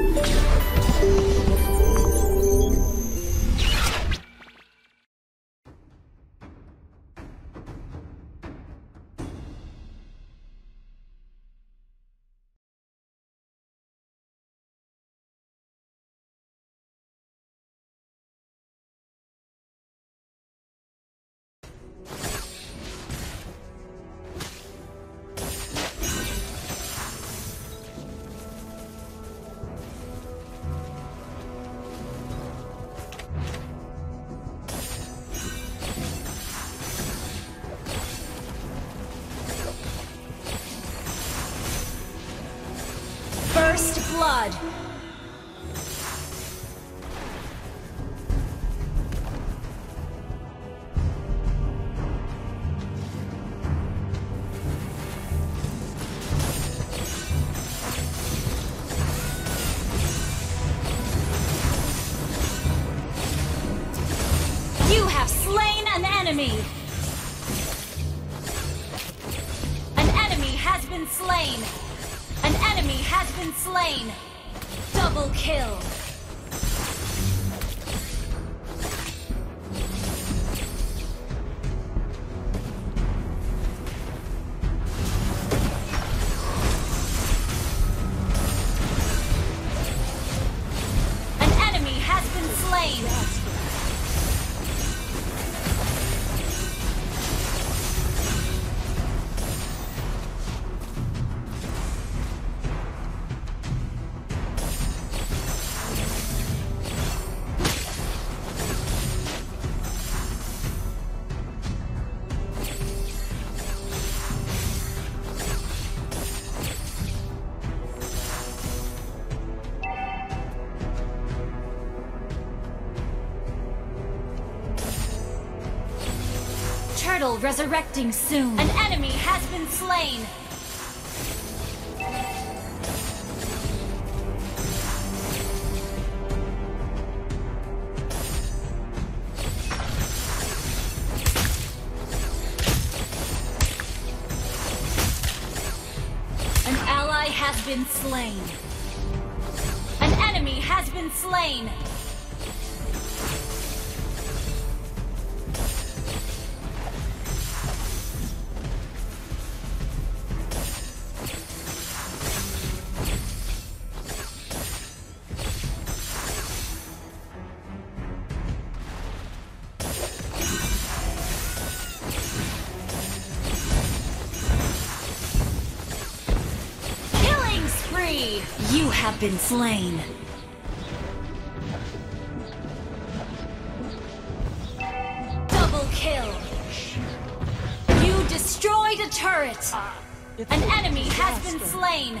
ハハハハ! Blood. You have slain an enemy. An enemy has been slain. Enemy has been slain. Double kill. Resurrecting soon. An enemy has been slain. An ally has been slain. An enemy has been slain. Have been slain. Double kill. You destroyed ah, a turret. An enemy has been slain.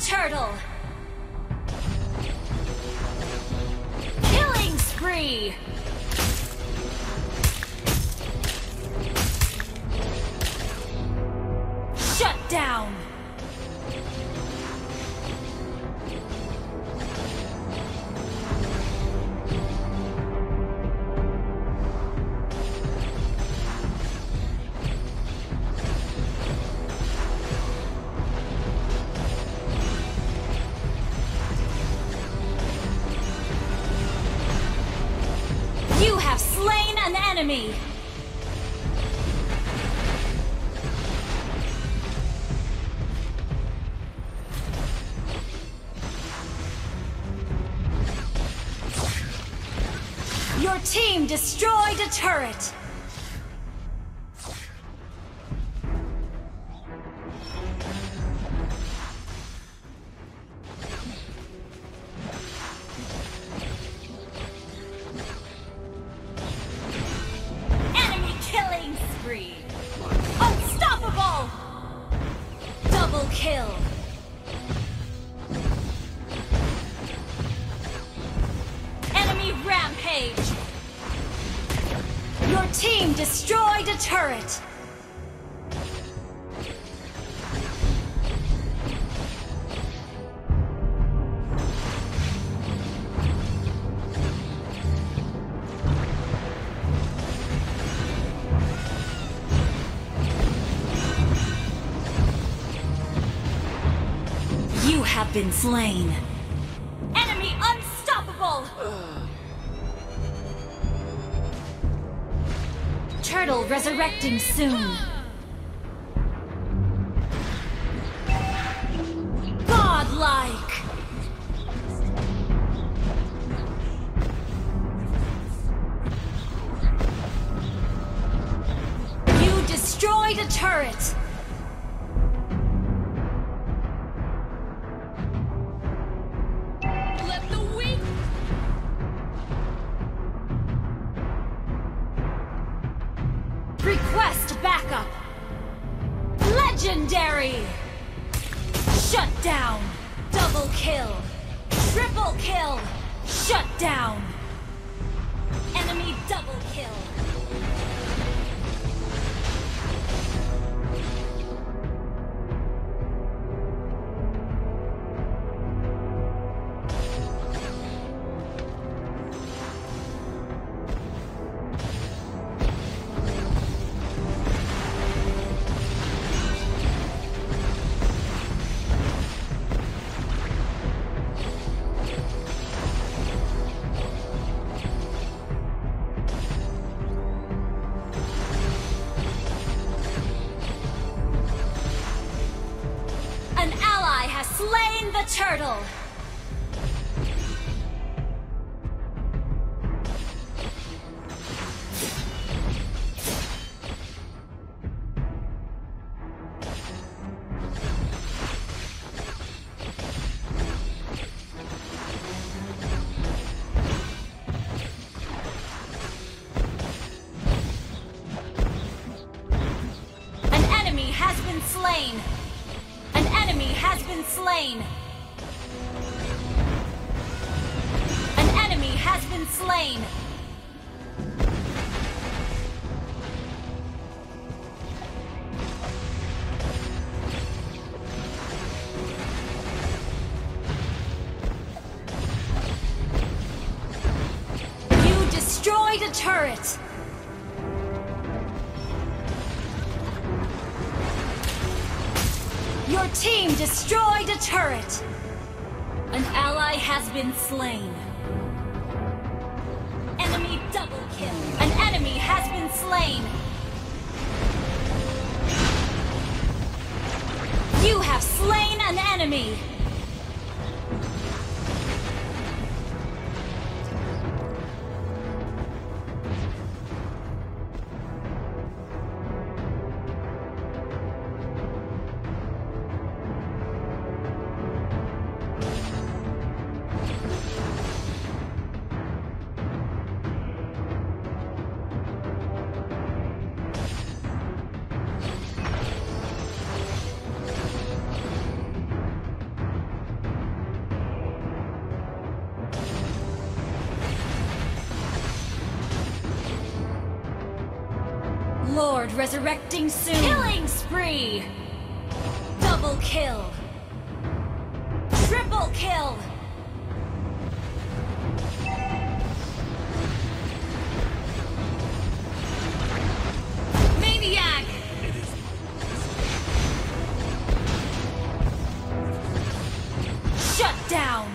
Turtle. Killing spree. Shut down. Enemy! Your team destroyed a turret! Kill! Enemy rampage! Your team destroyed a turret! Have been slain. Enemy unstoppable! Turtle resurrecting soon. Godlike! You destroyed a turret! Double kill! Triple kill! Shut down! Enemy double kill! Slain the turtle! Slain! An enemy has been slain! Your team destroyed a turret! An ally has been slain. Enemy double kill. An enemy has been slain. You have slain an enemy! Resurrecting soon. Killing spree. Double kill. Triple kill. Maniac. Shut down.